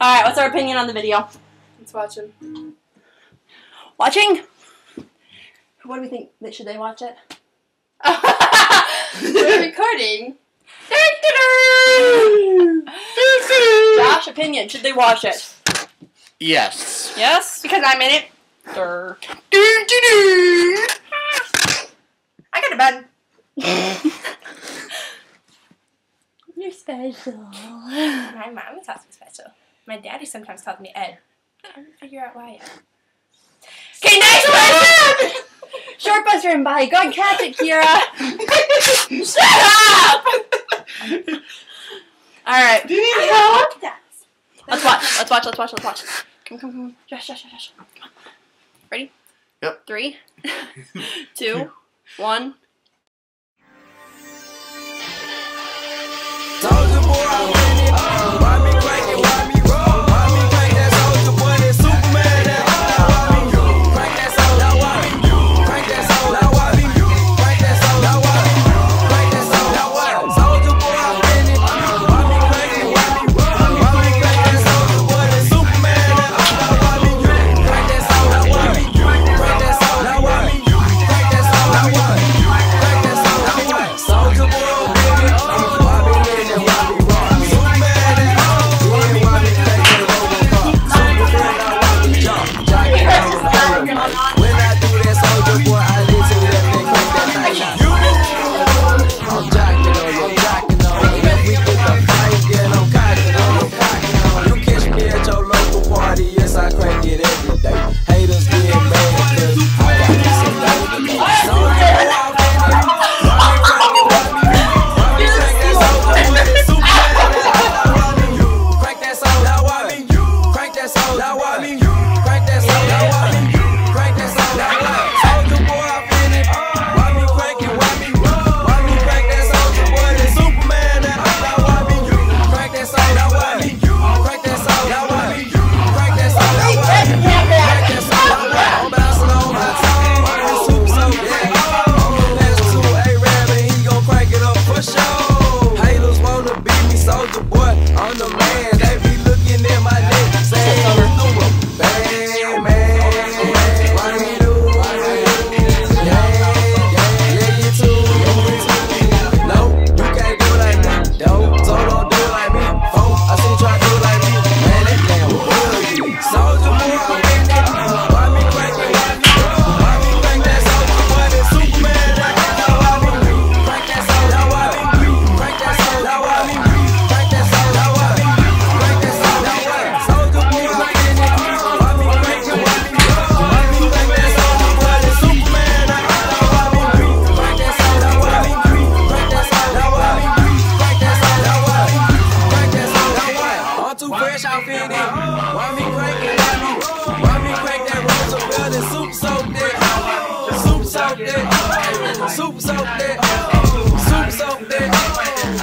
All right, what's our opinion on the video? Let's watch him. Watching? What do we think? Should they watch it? We're recording. Josh, opinion. Should they watch it? Yes. Yes? Because I'm in it. I got to bed. You're special. My mom thought me special. My daddy sometimes calls me Ed. I don't figure out why. Okay, next one! Short bus driven by. and catch it, Kira. Shut up! Alright. Do you need help? Let's watch. Let's watch. Let's watch. Let's watch. Come, come, come. Josh, Josh, Josh. Ready? Yep. Three, two, one. I'm in it. Why me Why me crank that roll? Why me crank that Roosevelt and soup's out there? Soup's out there. Soup's out there. Soup's.